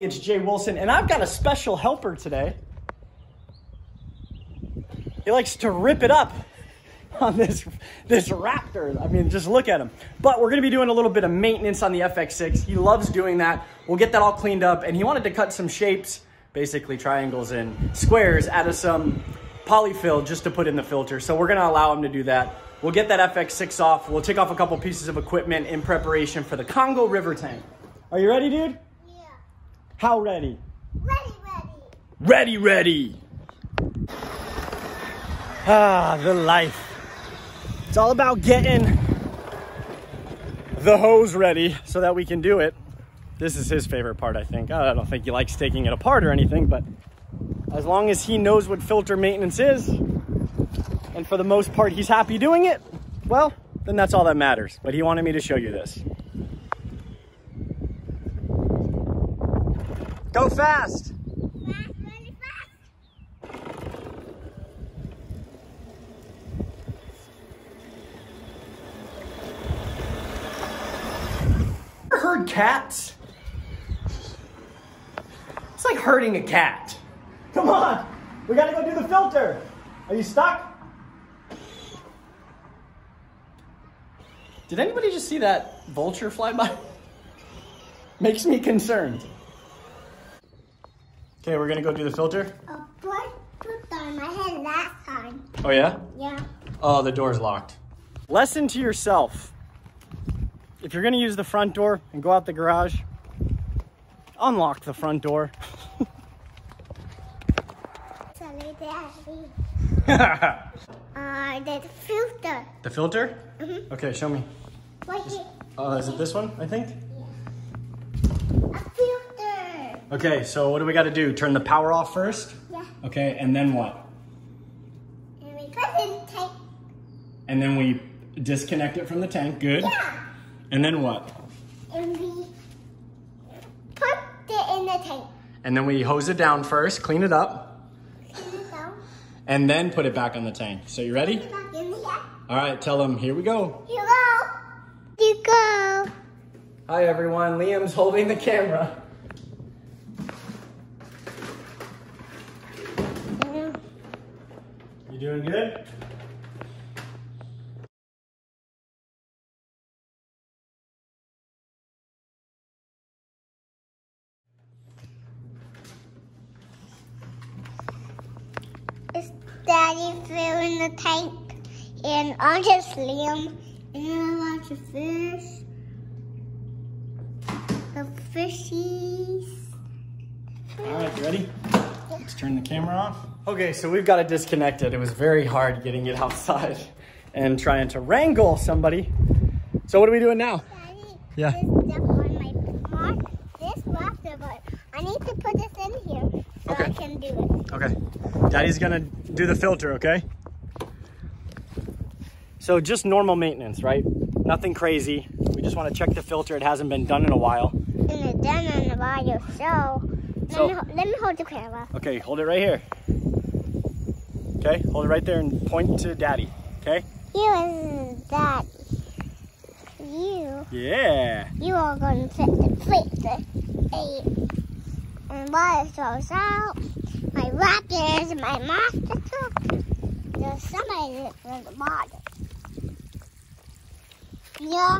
It's Jay Wilson, and I've got a special helper today. He likes to rip it up on this this Raptor. I mean, just look at him. But we're gonna be doing a little bit of maintenance on the FX6. He loves doing that. We'll get that all cleaned up, and he wanted to cut some shapes, basically triangles and squares, out of some polyfill just to put in the filter. So we're gonna allow him to do that. We'll get that FX6 off. We'll take off a couple pieces of equipment in preparation for the Congo River tank. Are you ready, dude? How ready? Ready, ready. Ready, ready. Ah, the life. It's all about getting the hose ready so that we can do it. This is his favorite part, I think. I don't think he likes taking it apart or anything, but as long as he knows what filter maintenance is, and for the most part he's happy doing it, well, then that's all that matters. But he wanted me to show you this. Go fast. Fast, really fast. Herd cats? It's like hurting a cat. Come on, we gotta go do the filter. Are you stuck? Did anybody just see that vulture fly by? Makes me concerned. Okay, we're gonna go do the filter. A bird pooped on my head last time. Oh yeah? Yeah. Oh, the door's locked. Lesson to yourself. If you're gonna use the front door and go out the garage, unlock the front door. Sorry, Daddy. Uh, the filter. the filter? Mhm. Okay, show me. Right here. Uh, is it this one, I think? Okay, so what do we gotta do? Turn the power off first? Yeah. Okay, and then what? And we put it in the tank. And then we disconnect it from the tank, good. Yeah. And then what? And we put it in the tank. And then we hose it down first, clean it up, Clean it down. and then put it back on the tank. So you ready? Back in the air. All right, tell them, here we go. You go. You go. Hi everyone, Liam's holding the camera. You doing good? It's Daddy filling the tank. And I'm just Liam. And I watch the fish. The fishies. All right, you ready? Let's turn the camera off. Okay, so we've got it disconnected. It was very hard getting it outside and trying to wrangle somebody. So what are we doing now? Daddy, Yeah. This stuff on my mark. This but I need to put this in here so I Okay. can do it. Okay. Daddy's gonna do the filter, okay? So just normal maintenance, right? Nothing crazy. We just wanna check the filter. It hasn't been done in a while. And it's done on the bio, so, So- let, me, let me hold the camera. Okay, hold it right here. Okay, hold it right there and point to daddy, okay? You and that. You. Yeah. You are going to fit the eight. And while it goes out, my and my master too. There's somebody at the bottom. Yeah.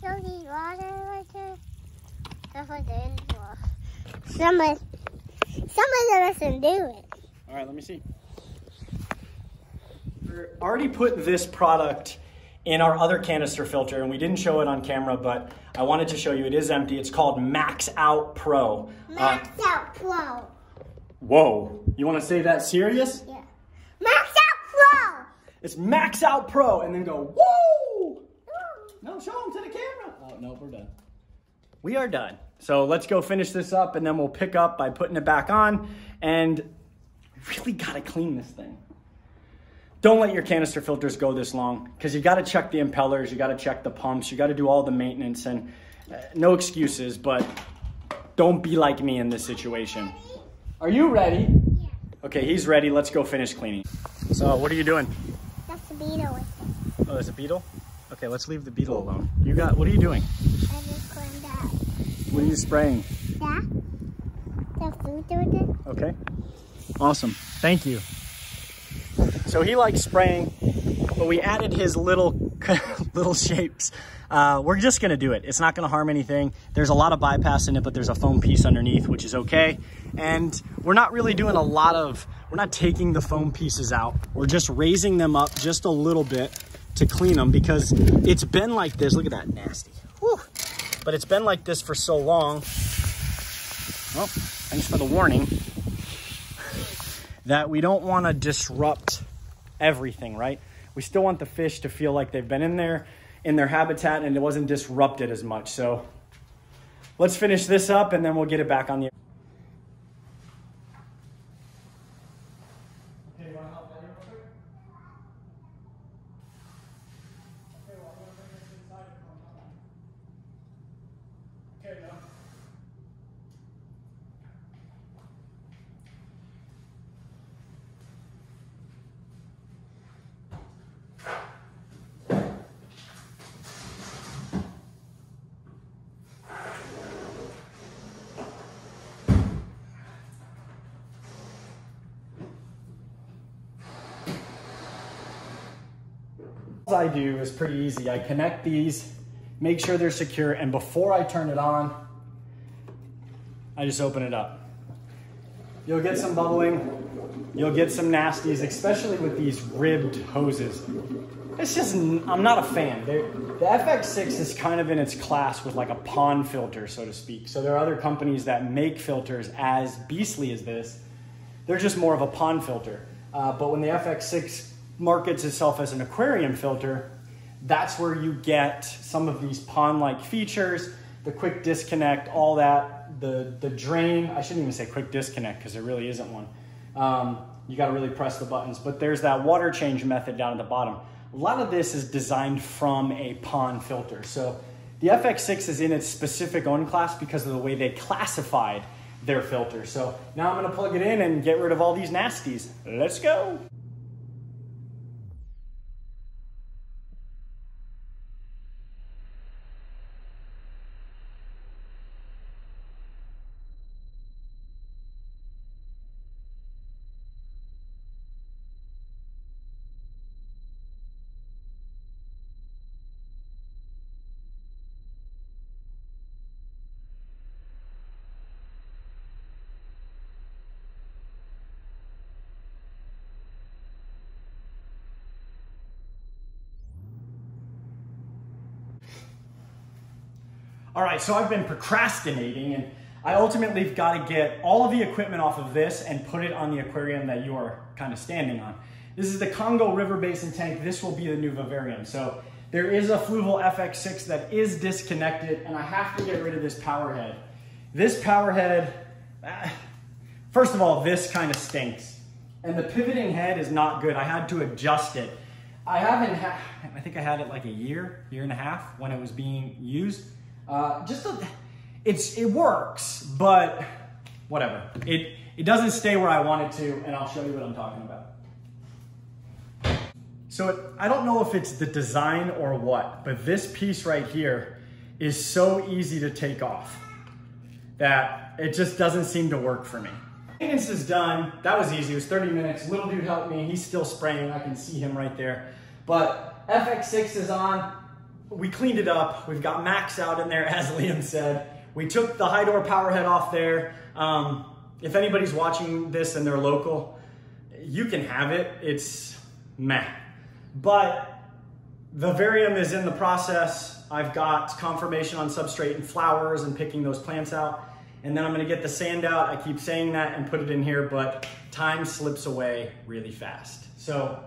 Show the water right there. That's what they're in for. Somebody, somebody doesn't do it. All right, let me see. We already put this product in our other canister filter, and we didn't show it on camera, but I wanted to show you it is empty. It's called Max Out Pro. Uh, Max out pro. whoa, you want to say that serious? Yeah. Max out pro. It's Max Out Pro, and then go woo. No, show them to the camera. Oh no, we're done. We are done. So let's go finish this up, and then we'll pick up by putting it back on. And really gotta clean this thing. Don't let your canister filters go this long because you got to check the impellers, you got to check the pumps, you got to do all the maintenance, and uh, no excuses. But don't be like me in this situation. Are you ready? Yeah. Okay, he's ready. Let's go finish cleaning. So, what are you doing? That's the beetle. Oh, there's a beetle? Okay, let's leave the beetle alone. You got, what are you doing? What are you spraying? Yeah. The food order. Okay. Awesome. Thank you. So he likes spraying, but we added his little little shapes. Uh, we're just gonna do it. It's not gonna harm anything. There's a lot of bypass in it, but there's a foam piece underneath, which is okay. And we're not really doing a lot of, we're not taking the foam pieces out. We're just raising them up just a little bit to clean them because it's been like this. Look at that, nasty. Whew. But it's been like this for so long. Well, thanks for the warning. That we don't want to disrupt everything, right? We still want the fish to feel like they've been in there, in their habitat, and it wasn't disrupted as much. So let's finish this up and then we'll get it back on the I do is pretty easy. I connect these, make sure they're secure, and before I turn it on, I just open it up. You'll get some bubbling, you'll get some nasties, especially with these ribbed hoses. It's just, I'm not a fan. They're, the FX6 is kind of in its class with like a pond filter, so to speak. So there are other companies that make filters as beastly as this. They're just more of a pond filter. Uh, but when the FX6 markets itself as an aquarium filter, that's where you get some of these pond-like features, the quick disconnect, all that, the, the drain. I shouldn't even say quick disconnect because there really isn't one. Um, you got to really press the buttons. But there's that water change method down at the bottom. A lot of this is designed from a pond filter. So the FX6 is in its specific own class because of the way they classified their filter. So now I'm gonna plug it in and get rid of all these nasties. Let's go. All right, so I've been procrastinating and I ultimately got to get all of the equipment off of this and put it on the aquarium that you are kind of standing on. This is the Congo River Basin tank. This will be the new vivarium. So there is a Fluval FX6 that is disconnected and I have to get rid of this power head. This power head, first of all, this kind of stinks. And the pivoting head is not good. I had to adjust it. I haven't, I think I had it like a year, year and a half when it was being used. Uh, just a, it's it works, but whatever. It it doesn't stay where I want it to, and I'll show you what I'm talking about. So it, I don't know if it's the design or what, but this piece right here is so easy to take off that it just doesn't seem to work for me. Maintenance is done. That was easy. It was 30 minutes. Little dude helped me. He's still spraying. I can see him right there. But FX6 is on we cleaned it up. We've got Max out in there, as Liam said. We took the Hydor power head off there. Um, if anybody's watching this and they're local, you can have it. It's meh. But the Vivarium is in the process. I've got confirmation on substrate and flowers and picking those plants out. And then I'm gonna get the sand out. I keep saying that and put it in here, but time slips away really fast. So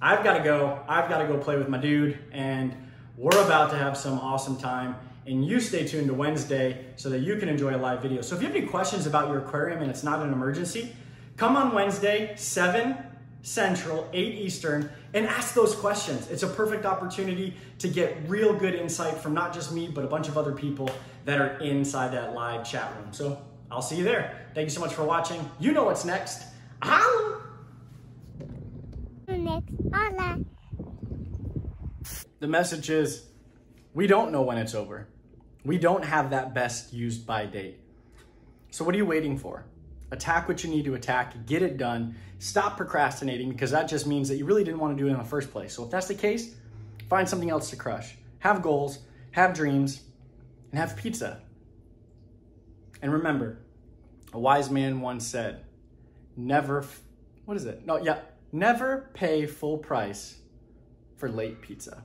I've gotta go. I've gotta go play with my dude and we're about to have some awesome time and you stay tuned to Wednesday so that you can enjoy a live video. So if you have any questions about your aquarium and it's not an emergency, come on Wednesday, 7 Central, 8 Eastern, and ask those questions. It's a perfect opportunity to get real good insight from not just me, but a bunch of other people that are inside that live chat room. So I'll see you there. Thank you so much for watching. You know what's next. The message is we don't know when it's over. We don't have that best used by date. So what are you waiting for? Attack what you need to attack, get it done, stop procrastinating because that just means that you really didn't want to do it in the first place. So if that's the case, find something else to crush. Have goals, have dreams, and have pizza. And remember, a wise man once said, never, what is it? No, yeah, never pay full price for late pizza.